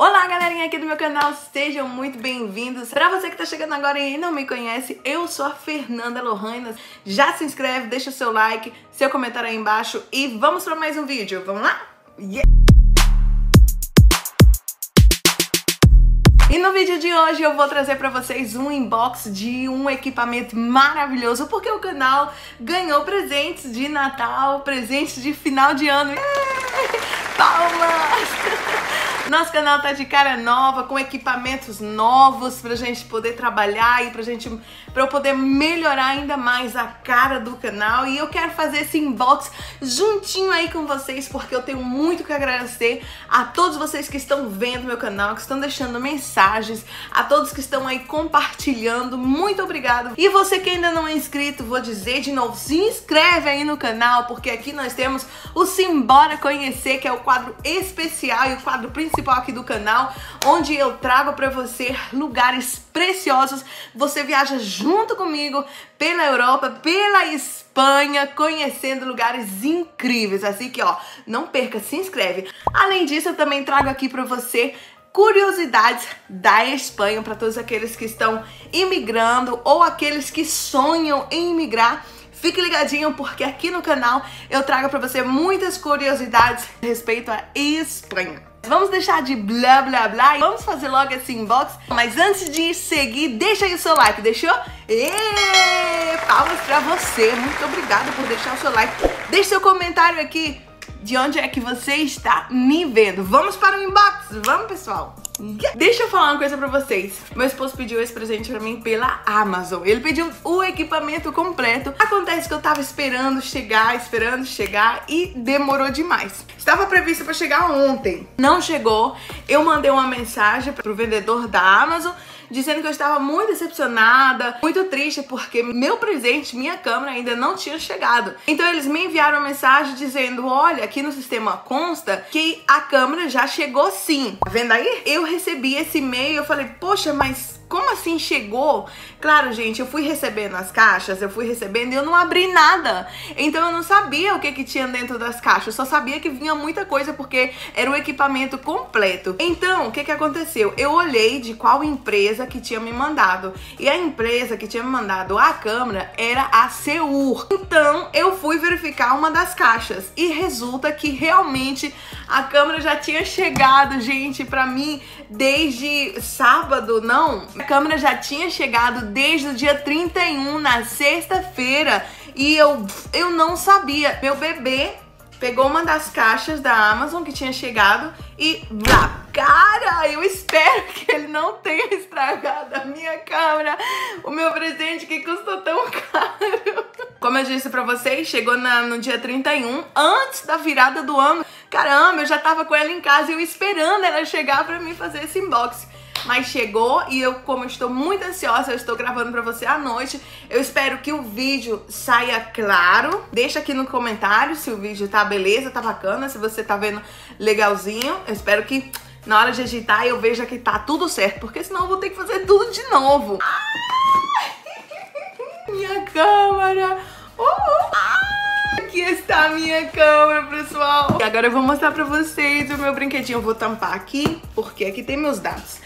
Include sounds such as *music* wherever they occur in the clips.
Olá, galerinha aqui do meu canal, sejam muito bem-vindos. Pra você que tá chegando agora e não me conhece, eu sou a Fernanda Lohainas. Já se inscreve, deixa o seu like, seu comentário aí embaixo e vamos para mais um vídeo. Vamos lá? Yeah! E no vídeo de hoje eu vou trazer para vocês um inbox de um equipamento maravilhoso, porque o canal ganhou presentes de Natal, presentes de final de ano. Palmas! Nosso canal tá de cara nova, com equipamentos novos pra gente poder trabalhar e pra gente para eu poder melhorar ainda mais a cara do canal. E eu quero fazer esse inbox juntinho aí com vocês, porque eu tenho muito que agradecer a todos vocês que estão vendo meu canal, que estão deixando mensagens, a todos que estão aí compartilhando. Muito obrigado. E você que ainda não é inscrito, vou dizer de novo, se inscreve aí no canal, porque aqui nós temos o Simbora Conhecer, que é o quadro especial e o quadro principal principal aqui do canal, onde eu trago para você lugares preciosos. Você viaja junto comigo pela Europa, pela Espanha, conhecendo lugares incríveis. Assim que, ó, não perca, se inscreve. Além disso, eu também trago aqui para você curiosidades da Espanha para todos aqueles que estão imigrando ou aqueles que sonham em imigrar. Fique ligadinho porque aqui no canal eu trago para você muitas curiosidades a respeito à Espanha. Vamos deixar de blá blá blá e vamos fazer logo esse inbox. Mas antes de seguir, deixa aí o seu like, deixou? E palmas pra você. Muito obrigada por deixar o seu like. Deixe seu comentário aqui de onde é que você está me vendo. Vamos para o inbox. Vamos, pessoal. Deixa eu falar uma coisa pra vocês. Meu esposo pediu esse presente pra mim pela Amazon. Ele pediu o equipamento completo. Acontece que eu tava esperando chegar, esperando chegar e demorou demais. Estava previsto para chegar ontem. Não chegou. Eu mandei uma mensagem pro vendedor da Amazon dizendo que eu estava muito decepcionada, muito triste porque meu presente, minha câmera ainda não tinha chegado. Então eles me enviaram uma mensagem dizendo: "Olha, aqui no sistema consta que a câmera já chegou sim". Tá vendo aí? Eu recebi esse e-mail, eu falei, poxa, mas como assim chegou? Claro, gente, eu fui recebendo as caixas, eu fui recebendo e eu não abri nada. Então eu não sabia o que que tinha dentro das caixas, eu só sabia que vinha muita coisa porque era o equipamento completo. Então, o que que aconteceu? Eu olhei de qual empresa que tinha me mandado. E a empresa que tinha me mandado a câmera era a Seur. Então, eu fui verificar uma das caixas e resulta que realmente a câmera já tinha chegado, gente, para mim desde sábado, não. A câmera já tinha chegado desde o dia 31, na sexta-feira, e eu eu não sabia. Meu bebê pegou uma das caixas da Amazon que tinha chegado e blá, cara, eu espero que ele não tenha *laughs* estragado a minha câmera, o meu presente que custou tão caro. Como eu disse pra vocês, chegou na, no dia 31, antes da virada do ano. Caramba, eu já tava com ela em casa e eu esperando ela chegar pra mim fazer esse unboxing. Mas chegou e eu, como eu estou muito ansiosa, eu estou gravando pra você à noite. Eu espero que o vídeo saia claro. Deixa aqui no comentário se o vídeo tá beleza, tá bacana, se você tá vendo legalzinho. Eu espero que na hora de editar eu veja que tá tudo certo, porque senão eu vou ter que fazer tudo de novo. *laughs* Minha câmera! Uh! Aqui está a minha câmera, pessoal. E agora eu vou mostrar pra vocês o meu brinquedinho. Eu vou tampar aqui, porque aqui tem meus dados.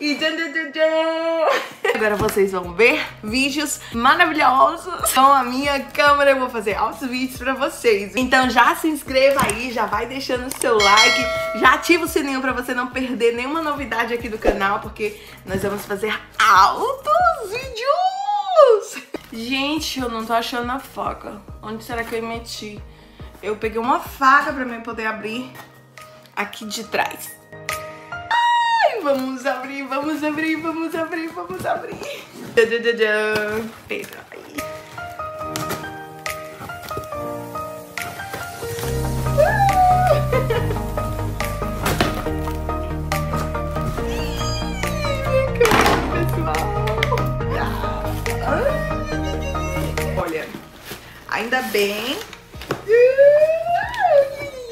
E tchan, tchan, tchan. Agora vocês vão ver vídeos maravilhosos com a minha câmera. Eu vou fazer altos vídeos pra vocês. Então já se inscreva aí, já vai deixando o seu like, já ativa o sininho pra você não perder nenhuma novidade aqui do canal, porque nós vamos fazer altos vídeos! Gente, eu não tô achando a faca. Onde será que eu meti? Eu peguei uma faca pra mim poder abrir aqui de trás. Ai, vamos abrir, vamos abrir, vamos abrir, vamos abrir. Pega aí. Ainda bem.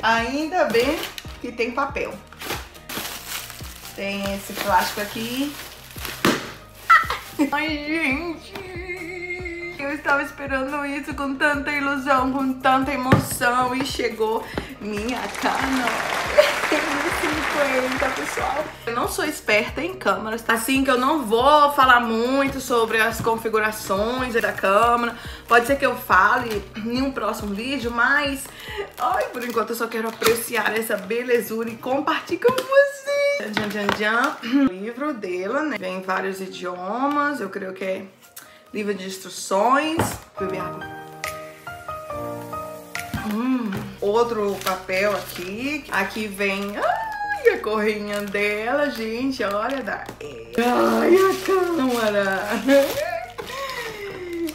Ainda bem que tem papel. Tem esse plástico aqui. *laughs* Ai, gente. Eu estava esperando isso com tanta ilusão, com tanta emoção. E chegou minha *laughs* ele, tá, pessoal? Eu não sou esperta em câmeras, tá? assim que eu não vou falar muito sobre as configurações da câmera. Pode ser que eu fale em um próximo vídeo, mas... Ai, por enquanto eu só quero apreciar essa belezura e compartilhar com vocês. Tchan, tchan, tchan. Livro dela, né? Vem em vários idiomas, eu creio que é livro de instruções. Água. Hum, outro papel aqui. Aqui vem ai, a corrinha dela, gente. Olha, da. Ai, a câmera.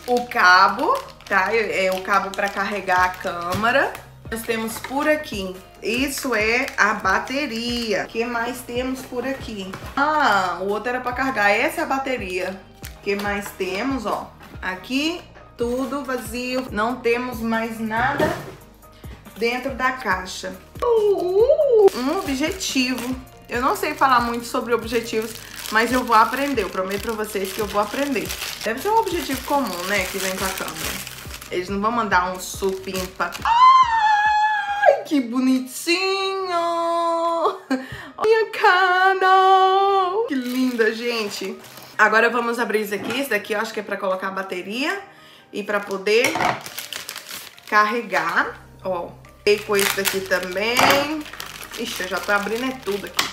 O cabo, tá? É o cabo para carregar a câmera. Nós temos por aqui. Isso é a bateria. O que mais temos por aqui? Ah, o outro era para carregar. Essa é a bateria. O que mais temos, ó? Aqui tudo vazio. Não temos mais nada dentro da caixa. Um objetivo. Eu não sei falar muito sobre objetivos, mas eu vou aprender. Eu prometo pra vocês que eu vou aprender. Deve ser um objetivo comum, né, que vem com a câmera. Eles não vão mandar um supimpa. Ai, que bonitinho! Olha cara! Que linda, gente. Agora vamos abrir isso aqui. Esse daqui eu acho que é pra colocar a bateria e pra poder carregar. Ó, e com esse daqui também. Ixi, eu já tô abrindo é tudo aqui.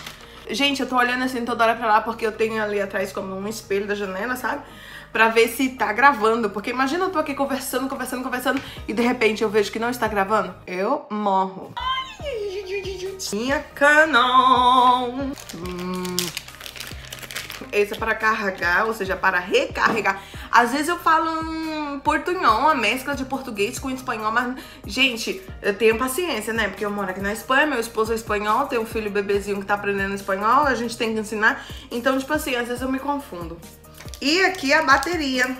Gente, eu tô olhando assim toda hora pra lá porque eu tenho ali atrás como um espelho da janela, sabe? Pra ver se tá gravando. Porque imagina eu tô aqui conversando, conversando, conversando e de repente eu vejo que não está gravando. Eu morro. Minha Canon. Hum. Esse é para carregar, ou seja, para recarregar. Às vezes eu falo um portunhol, uma mescla de português com espanhol, mas, gente, eu tenho paciência, né? Porque eu moro aqui na Espanha, meu esposo é espanhol, tem um filho bebezinho que tá aprendendo espanhol, a gente tem que ensinar. Então, tipo assim, às vezes eu me confundo. E aqui a bateria.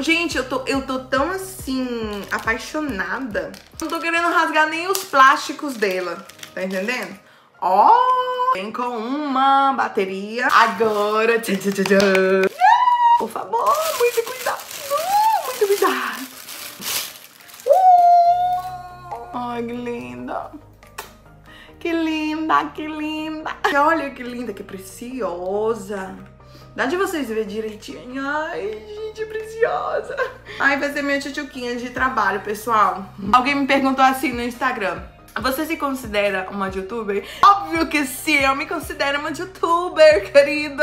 Gente, eu tô, eu tô tão assim, apaixonada. Não tô querendo rasgar nem os plásticos dela, tá entendendo? Ó, oh, vem com uma bateria. Agora, por favor, muito cuidado. Muito cuidado. Uh! Ai, que linda. Que linda, que linda. Olha que linda, que preciosa. Dá de vocês ver direitinho. Ai, gente, preciosa. Ai, vai ser minha tchutchuquinha de trabalho, pessoal. Alguém me perguntou assim no Instagram. Você se considera uma youtuber? Óbvio que sim, eu me considero uma youtuber, querido.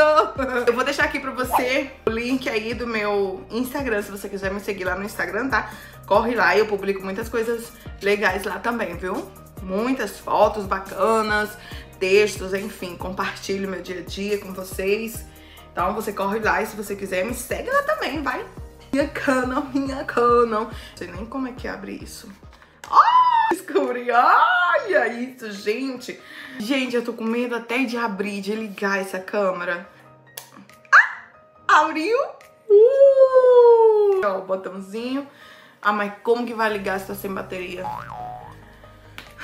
Eu vou deixar aqui pra você o link aí do meu Instagram, se você quiser me seguir lá no Instagram, tá? Corre lá, eu publico muitas coisas legais lá também, viu? Muitas fotos bacanas, textos, enfim, compartilho meu dia a dia com vocês. Então você corre lá e se você quiser me segue lá também, vai. Minha cana, minha cana. Não sei nem como é que abre isso. Descobri. Olha isso, gente. Gente, eu tô com medo até de abrir, de ligar essa câmera. Ah, abriu. Uh! Ó, o botãozinho. Ah, mas como que vai ligar se tá sem bateria?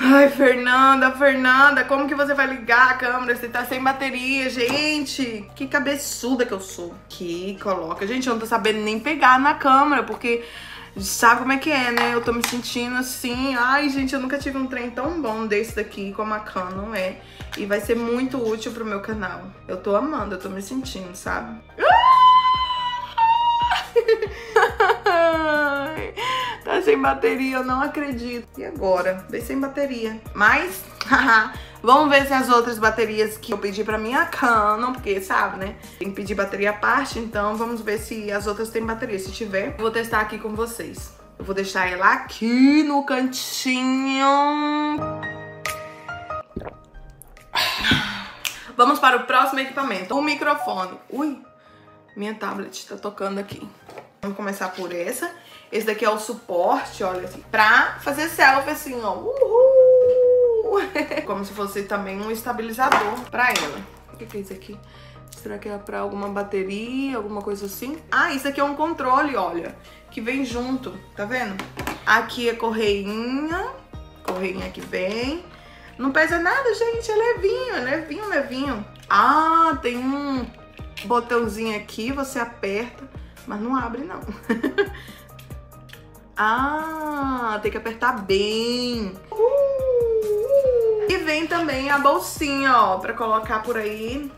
Ai, Fernanda, Fernanda, como que você vai ligar a câmera se tá sem bateria, gente? Que cabeçuda que eu sou. Que coloca. Gente, eu não tô sabendo nem pegar na câmera, porque Sabe como é que é, né? Eu tô me sentindo assim, ai gente, eu nunca tive um trem tão bom desse daqui como a Canon é. E vai ser muito útil pro meu canal. Eu tô amando, eu tô me sentindo, sabe? Tá sem bateria, eu não acredito. E agora? Veio sem bateria. Mas, *laughs* vamos ver se as outras baterias que eu pedi pra minha Canon, porque sabe, né? Tem que pedir bateria à parte, então vamos ver se as outras têm bateria. Se tiver, vou testar aqui com vocês. Eu vou deixar ela aqui no cantinho. Vamos para o próximo equipamento, o microfone. Ui, minha tablet tá tocando aqui. Vamos começar por essa. Esse daqui é o suporte, olha assim, pra fazer selfie assim, ó. Uhul! *laughs* Como se fosse também um estabilizador pra ela. O que, é isso aqui? Será que é pra alguma bateria, alguma coisa assim? Ah, isso aqui é um controle, olha, que vem junto, tá vendo? Aqui é correinha, correinha que vem. Não pesa nada, gente, é levinho, é levinho, levinho. Ah, tem um botãozinho aqui, você aperta mas não abre, não. *laughs* ah, tem que apertar bem. Uh, E vem também a bolsinha, ó, pra colocar por aí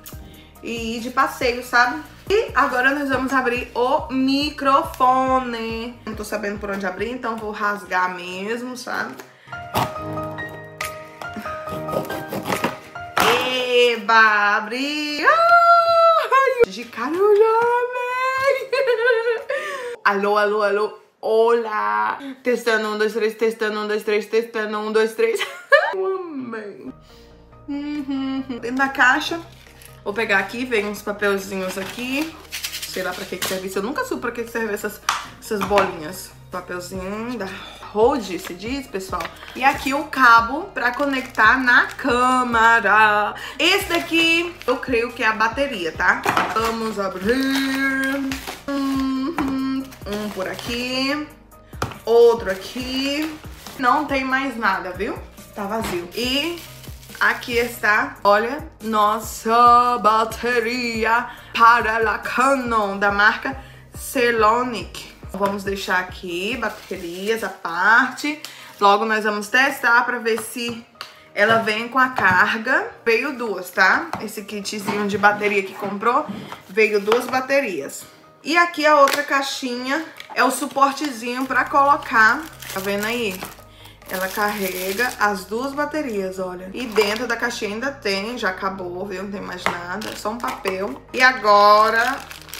e ir de passeio, sabe? E agora nós vamos abrir o microfone. Não tô sabendo por onde abrir, então vou rasgar mesmo, sabe? Eba, abri! Ai, de cara eu já! Alô, alô, alô! Olá! Testando, um, dois, três, testando, um, dois, três, testando, um, dois, três. *laughs* eu. Dentro da caixa, vou pegar aqui, vem uns papelzinhos aqui. Sei lá pra que, que serve isso. Eu nunca soube pra que, que serve essas, essas bolinhas. Papelzinho da Rode, se diz, pessoal. E aqui o cabo pra conectar na câmera. Esse daqui, eu creio que é a bateria, tá? Vamos abrir. Um por aqui. Outro aqui. Não tem mais nada, viu? Tá vazio. E aqui está, olha, nossa bateria para a Canon da marca Celonic. Vamos deixar aqui baterias à parte. Logo nós vamos testar para ver se ela vem com a carga. Veio duas, tá? Esse kitzinho de bateria que comprou, veio duas baterias. E aqui a outra caixinha é o suportezinho para colocar, tá vendo aí? Ela carrega as duas baterias, olha. E dentro da caixinha ainda tem, já acabou, viu? Não tem mais nada, só um papel. E agora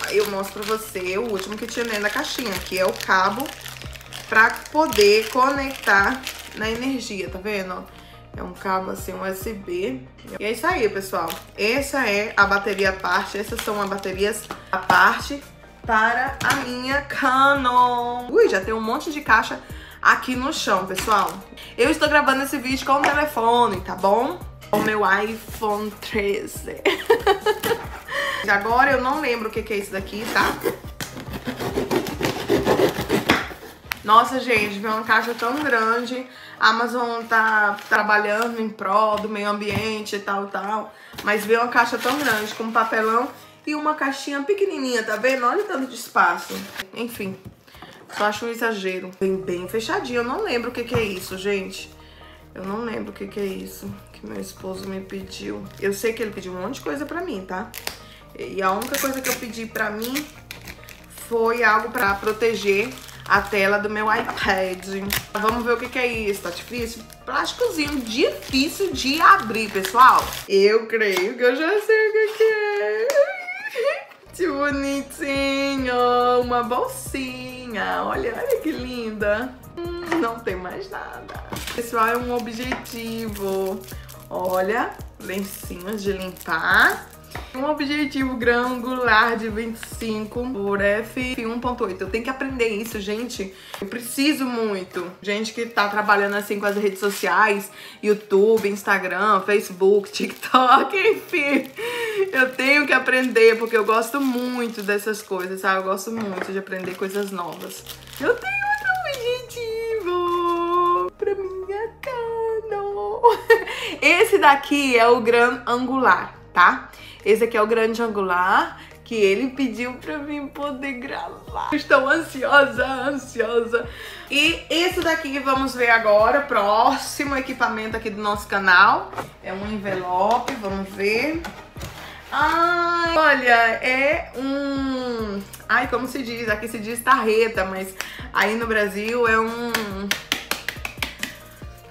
eu mostro pra você o último que tinha dentro da caixinha, que é o cabo pra poder conectar na energia, tá vendo? É um cabo assim, USB. E é isso aí, pessoal. Essa é a bateria à parte, essas são as baterias à parte para a minha Canon. Ui, já tem um monte de caixa aqui no chão, pessoal. Eu estou gravando esse vídeo com o telefone, tá bom? O meu iPhone 13. *laughs* Agora eu não lembro o que, é isso daqui, tá? Nossa, gente, ver uma caixa tão grande. A Amazon tá trabalhando em prol do meio ambiente e tal, tal. Mas ver uma caixa tão grande com papelão e uma caixinha pequenininha, tá vendo? Olha o tanto de espaço. Enfim, só acho um exagero. Bem, bem fechadinho. Eu não lembro o que, que é isso, gente. Eu não lembro o que, que é isso que meu esposo me pediu. Eu sei que ele pediu um monte de coisa pra mim, tá? E a única coisa que eu pedi pra mim foi algo pra proteger a tela do meu iPad. Vamos ver o que, que é isso, tá difícil? Plásticozinho difícil de abrir, pessoal. Eu creio que eu já sei o que, que é. *laughs* Que bonitinho! Uma bolsinha. Olha, olha que linda. Hum, não tem mais nada. Pessoal, é um objetivo. Olha, lencinhos de limpar. Um objetivo grangular de 25 por f1.8. Eu tenho que aprender isso, gente. Eu preciso muito. Gente que tá trabalhando assim com as redes sociais, YouTube, Instagram, Facebook, TikTok, *laughs* enfim. Eu tenho que aprender porque eu gosto muito dessas coisas, sabe? Eu gosto muito de aprender coisas novas. Eu tenho outro objetivo pra minha cano. *laughs* Esse daqui é o Gran Angular, tá? Esse aqui é o grande angular que ele pediu pra mim poder gravar. Estou ansiosa, ansiosa. E esse daqui vamos ver agora, próximo equipamento aqui do nosso canal. É um envelope, vamos ver. Ai, olha, é um... Ai, como se diz? Aqui se diz tarreta, mas aí no Brasil é um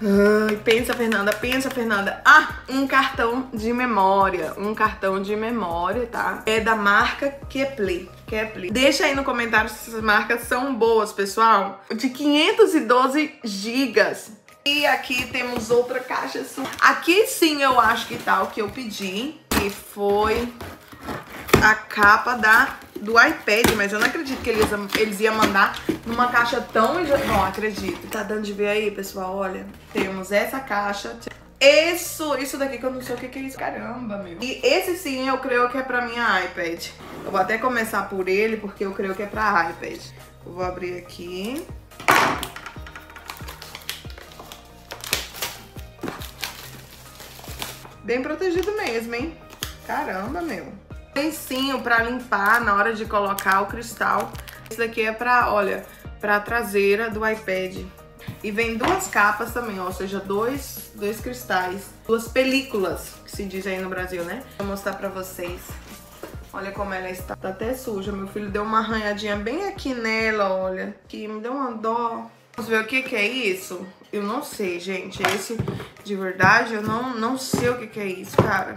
Ai, pensa, Fernanda, pensa, Fernanda. Ah, um cartão de memória. Um cartão de memória, tá? É da marca Kepler. Kepler. Deixa aí no comentário se essas marcas são boas, pessoal. De 512 gigas. E aqui temos outra caixa. Aqui sim eu acho que tá o que eu pedi. Que foi a capa da do iPad, mas eu não acredito que eles, eles iam mandar numa caixa tão... Não, acredito. Tá dando de ver aí, pessoal? Olha, temos essa caixa... Isso, isso daqui que eu não sei o que, que é isso. Caramba, meu. E esse sim eu creio que é pra minha iPad. Eu vou até começar por ele, porque eu creio que é pra iPad. Eu vou abrir aqui. Bem protegido mesmo, hein? Caramba, meu lencinho para limpar na hora de colocar o cristal. Esse daqui é para, olha, para a traseira do iPad. E vem duas capas também, ó, ou seja, dois, dois cristais, duas películas, que se diz aí no Brasil, né? Vou mostrar pra vocês. Olha como ela está. Tá até suja. Meu filho deu uma arranhadinha bem aqui nela, olha. Que me deu uma dó. Vamos ver o que que é isso? Eu não sei, gente. Esse, de verdade, eu não, não sei o que que é isso, cara.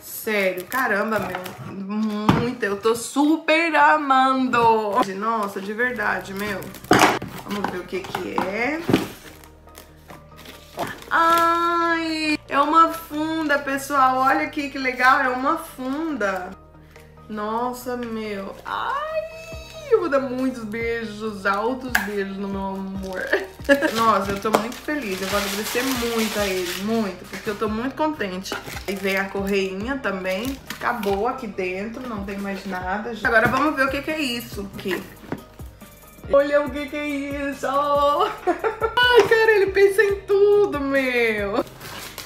Sério, caramba, meu. Muito, eu tô super amando. Nossa, de verdade, meu. Vamos ver o que que é. Ai, é uma funda, pessoal. Olha aqui que legal, é uma funda. Nossa, meu. Ai, eu vou dar muitos beijos, altos beijos no meu amor. *laughs* Nossa, eu tô muito feliz. Eu vou agradecer muito a ele, muito, porque eu tô muito contente. Aí vem a correinha também. Acabou aqui dentro, não tem mais nada. Agora vamos ver o que, que é isso aqui. Olha o que que é isso. *laughs* Ai, cara, ele pensa em tudo, meu.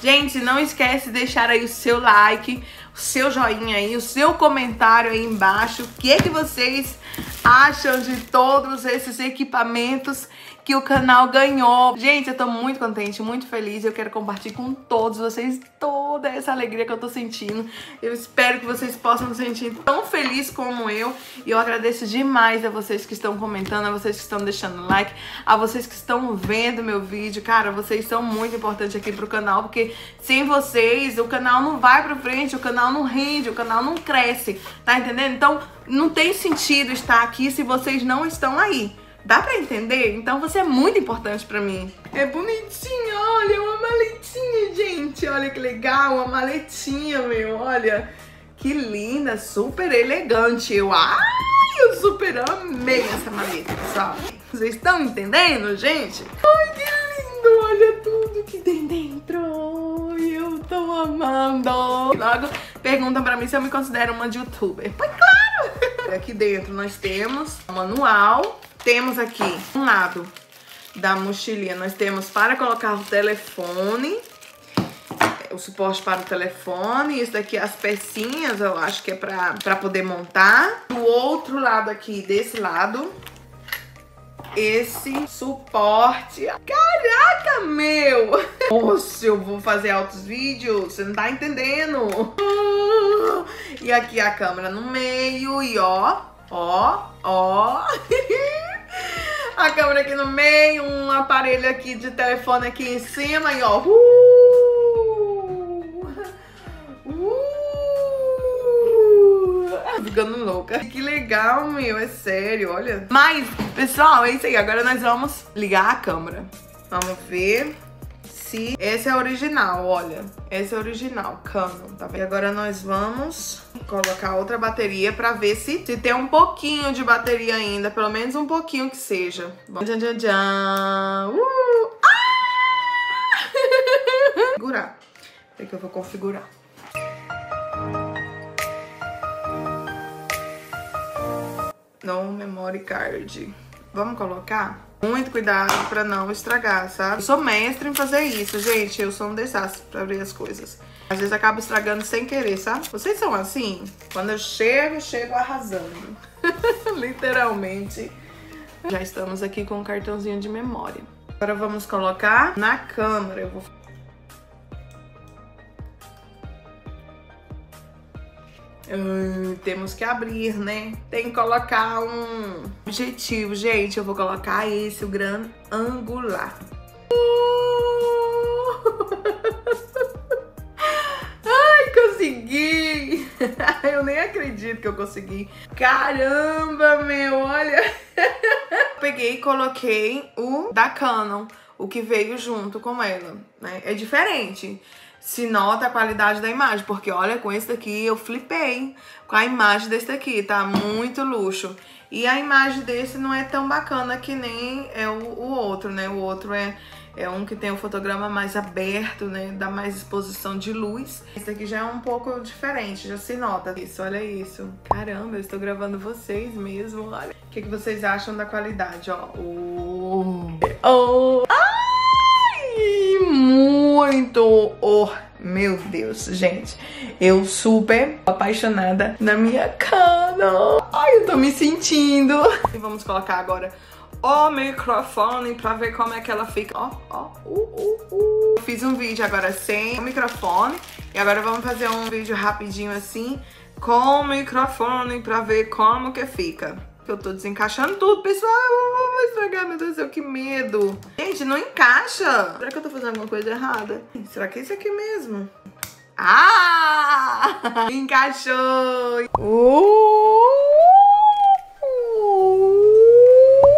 Gente, não esquece de deixar aí o seu like, o seu joinha aí, o seu comentário aí embaixo. O que, que vocês acham de todos esses equipamentos que o canal ganhou. Gente, eu tô muito contente, muito feliz. Eu quero compartilhar com todos vocês toda essa alegria que eu tô sentindo. Eu espero que vocês possam se sentir tão felizes como eu. E eu agradeço demais a vocês que estão comentando, a vocês que estão deixando like, a vocês que estão vendo meu vídeo. Cara, vocês são muito importantes aqui pro canal, porque sem vocês o canal não vai pra frente, o canal não rende, o canal não cresce, tá entendendo? Então, não tem sentido estar aqui se vocês não estão aí. Dá pra entender? Então você é muito importante pra mim. É bonitinho, olha, uma maletinha, gente. Olha que legal, uma maletinha, meu, olha. Que linda, super elegante. Eu, ai, eu super amei essa maleta, sabe? Vocês estão entendendo, gente? Ai, que lindo, olha tudo que tem dentro. Eu tô amando. Logo, perguntam pra mim se eu me considero uma youtuber. Pois claro! *laughs* Aqui dentro nós temos o manual temos aqui um lado da mochilinha, nós temos para colocar o telefone, o suporte para o telefone, isso daqui as pecinhas, eu acho que é pra, pra poder montar. Do outro lado aqui, desse lado, esse suporte. Caraca, meu! Nossa, eu vou fazer altos vídeos, você não tá entendendo. E aqui a câmera no meio e ó, ó, ó. *laughs* a câmera aqui no meio, um aparelho aqui de telefone aqui em cima e ó. Uh, uh, ficando louca. Que legal, meu, é sério, olha. Mas, pessoal, é isso aí. Agora nós vamos ligar a câmera. Vamos ver se esse é original, olha. Esse é original, Canon, tá vendo? E agora nós vamos colocar outra bateria pra ver se, se tem um pouquinho de bateria ainda, pelo menos um pouquinho que seja. Bom, tchan, tchan, tchan. Uh! Ah! *laughs* configurar. É que eu vou configurar. No memory card. Vamos colocar? Muito cuidado pra não estragar, sabe? Eu sou mestre em fazer isso, gente. Eu sou um desastre pra abrir as coisas. Às vezes acabo estragando sem querer, sabe? Vocês são assim? Quando eu chego, chego arrasando. *laughs* Literalmente. Já estamos aqui com um cartãozinho de memória. Agora vamos colocar na câmera. Eu vou Hum, temos que abrir, né? Tem que colocar um objetivo. Gente, eu vou colocar esse, o gran angular. *laughs* Ai, consegui! *laughs* eu nem acredito que eu consegui. Caramba, meu, olha! *laughs* Peguei e coloquei o da Canon, o que veio junto com ela, né? É diferente se nota a qualidade da imagem, porque olha, com esse daqui eu flipei com a imagem desse daqui, tá muito luxo. E a imagem desse não é tão bacana que nem é o, o outro, né? O outro é, é um que tem o fotograma mais aberto, né? Dá mais exposição de luz. Esse aqui já é um pouco diferente, já se nota isso, olha isso. Caramba, eu estou gravando vocês mesmo, olha. O que, que vocês acham da qualidade, ó? Oh! Oh! Ai! Muito! Oh! Meu Deus, gente, eu super apaixonada na minha cana. Ai, eu tô me sentindo. E vamos colocar agora o microfone pra ver como é que ela fica. Ó, ó, uh, uh, uh. Fiz um vídeo agora sem o microfone e agora vamos fazer um vídeo rapidinho assim com o microfone pra ver como que fica. Eu tô desencaixando tudo, pessoal. Eu vou estragar, meu Deus do céu, que medo. Gente, não encaixa. Será que eu tô fazendo alguma coisa errada? Será que é isso aqui mesmo? Ah! *laughs* Encaixou! Uh!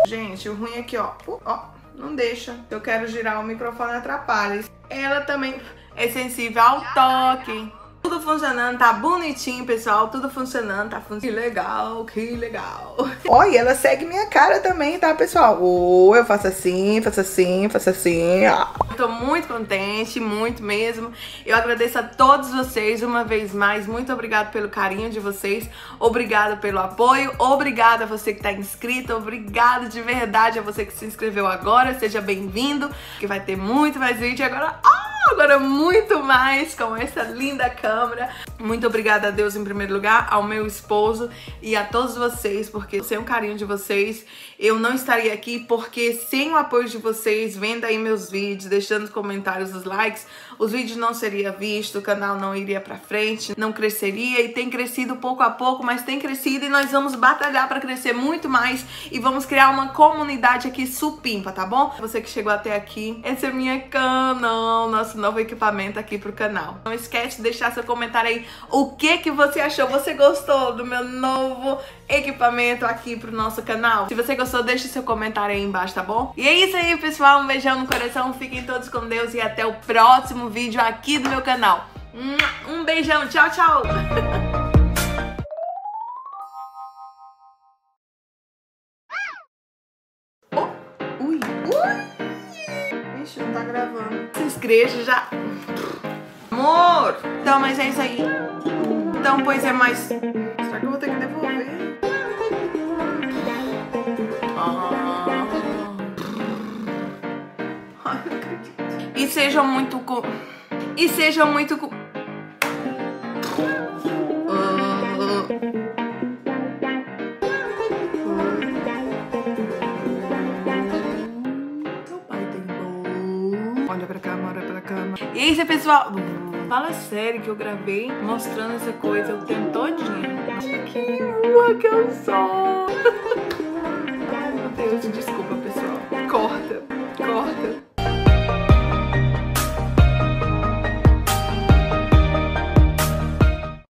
Gente, o ruim é que, ó, ó, não deixa. Eu quero girar o microfone atrapalha. Ela também é sensível ao toque. Tudo funcionando, tá bonitinho, pessoal. Tudo funcionando, tá funcionando. Que legal, que legal. *laughs* Olha, ela segue minha cara também, tá, pessoal? Ou eu faço assim, faço assim, faço assim, ó. Tô muito contente, muito mesmo. Eu agradeço a todos vocês uma vez mais. Muito obrigado pelo carinho de vocês. Obrigada pelo apoio. Obrigada a você que tá inscrito. Obrigado de verdade a você que se inscreveu agora. Seja bem-vindo, que vai ter muito mais vídeo agora. Oh! Agora muito mais com essa linda câmera. Muito obrigada a Deus em primeiro lugar, ao meu esposo e a todos vocês, porque sem o carinho de vocês, eu não estaria aqui, porque sem o apoio de vocês, vendo aí meus vídeos, deixando os comentários, os likes, os vídeos não seriam vistos, o canal não iria pra frente, não cresceria e tem crescido pouco a pouco, mas tem crescido e nós vamos batalhar para crescer muito mais e vamos criar uma comunidade aqui supimpa, tá bom? Você que chegou até aqui, esse é minha canal, nosso novo equipamento aqui pro canal. Não esquece de deixar seu comentário aí, o que que você achou? Você gostou do meu novo equipamento aqui pro nosso canal? Se você gostou, deixa seu comentário aí embaixo, tá bom? E é isso aí, pessoal, um beijão no coração, fiquem todos com Deus e até o próximo vídeo aqui do meu canal. Um beijão, tchau, tchau! Oh, ui, ui! Ixi, não tá gravando. Se inscreva já. Amor! Então, mas é isso aí. Então, pois é mais... Será que eu vou ter que devolver? E sejam muito... Co... E sejam muito... Co... Olha pra câmera, olha pra câmera. E é isso, pessoal. Fala sério que eu gravei mostrando essa coisa o tempo todinho. Que burra que eu sou. to just go.